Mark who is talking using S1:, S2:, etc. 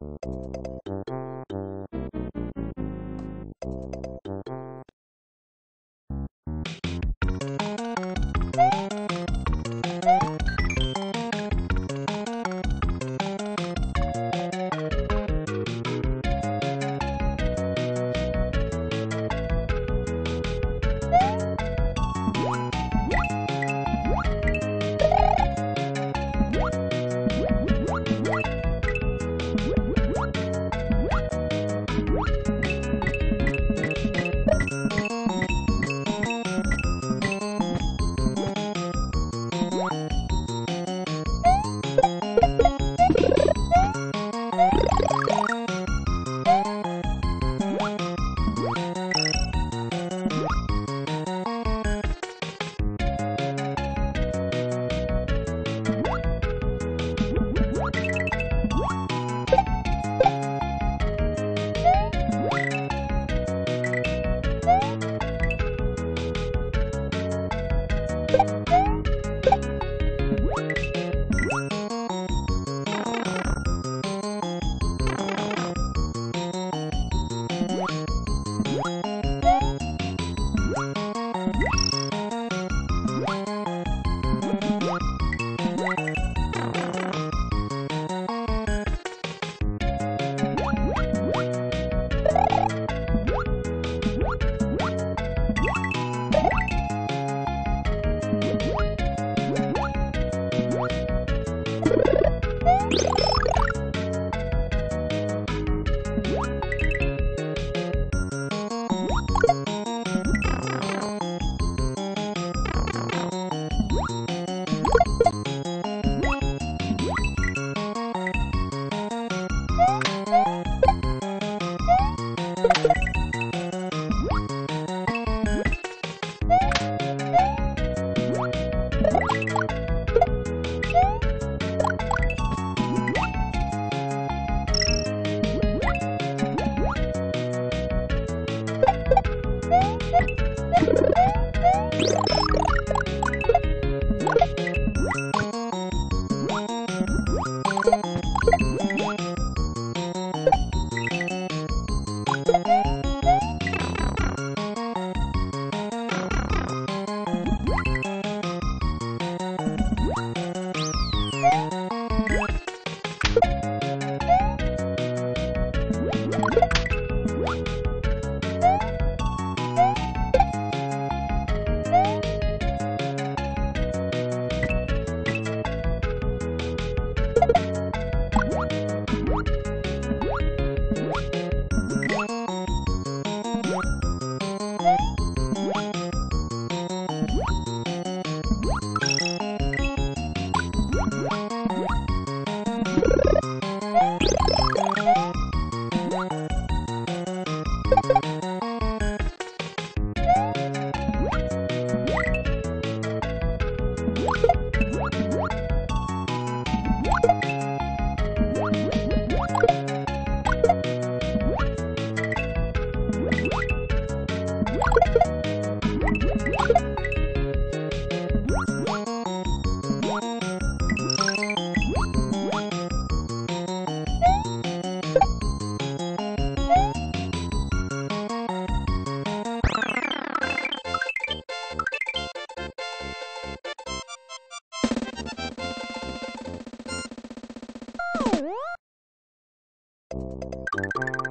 S1: ピッ Thank you. Thank you.